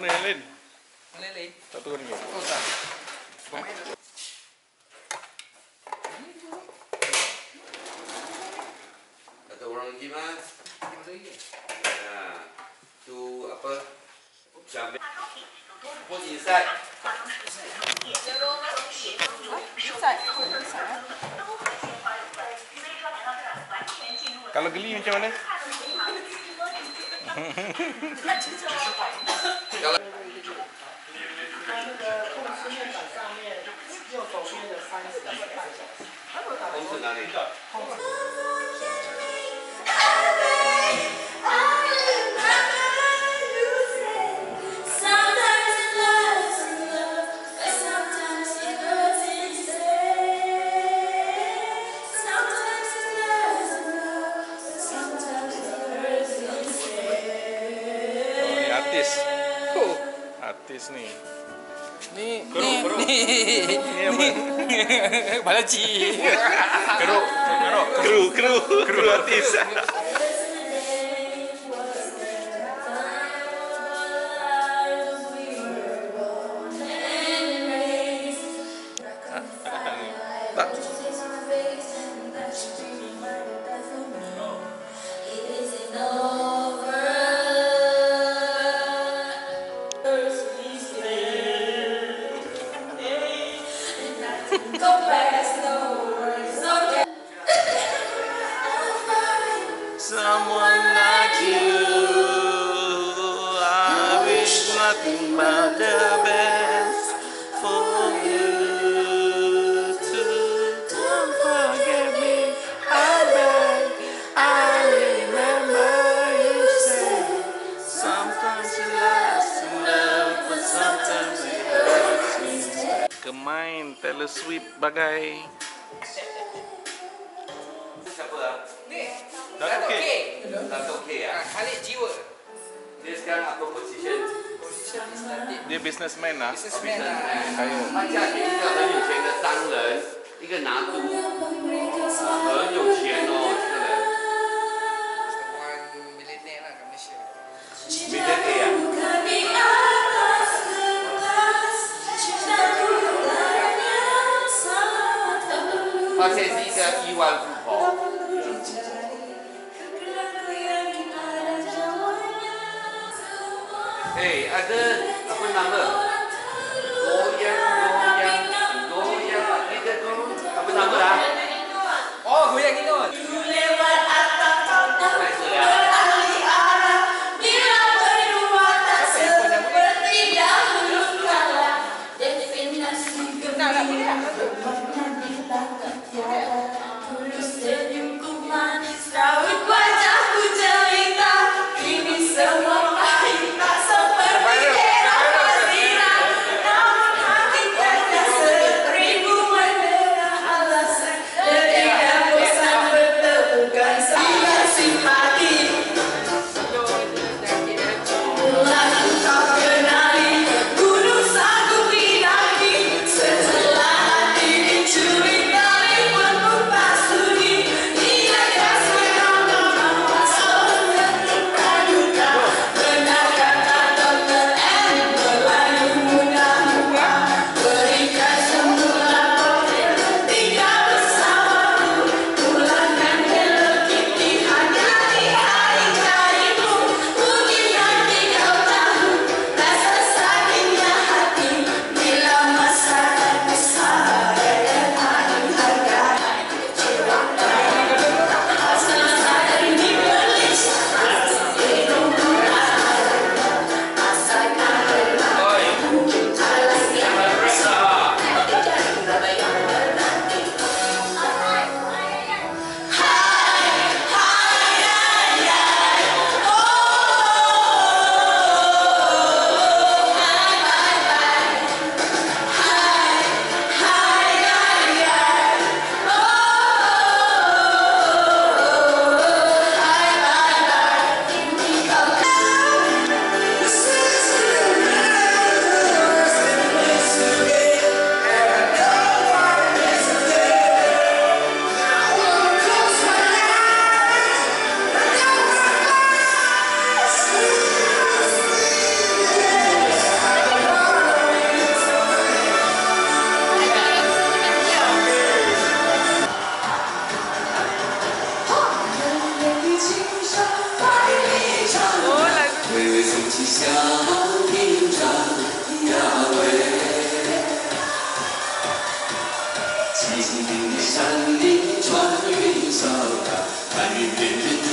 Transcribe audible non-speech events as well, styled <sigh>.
Mana yang lain? Mana lain? Tak turun lagi. Oh tak. Pemain. Kata orang lagi mas. Ha. Tu apa? Jambil. Put inside. Kalau geli macam mana? <laughs> <laughs> artis. Oh. Artis ni. Ni Keruk, ni keruk. ni. Ni apa? <laughs> Balaci. Keruk. Keruk. Kru. Kru. Kru artis. <laughs> Someone like you. I wish nothing but the best for you. To don't forget me. I beg. I remember you said sometimes it lasts in love, but sometimes hurts instead. Kemain Taylor Swift bagai Datuk K. Datuk K Ah, ah. Khalid Jiwa. Dia sekarang apa position? Position is like ，dia businessman lah， businessman lah. 还有他嫁给一个很有钱的商人，一个拿督，很有钱哦，这个人。 Is the one millionaire lah kat Malaysia. Million A ah. Bukan di atas kertas, cintaku katanya sangat tak perlu 他现在是一个亿万富豪。 哎，阿哥，阿婆哪个？平呀喂青青的山林穿云霄呀白云卷片天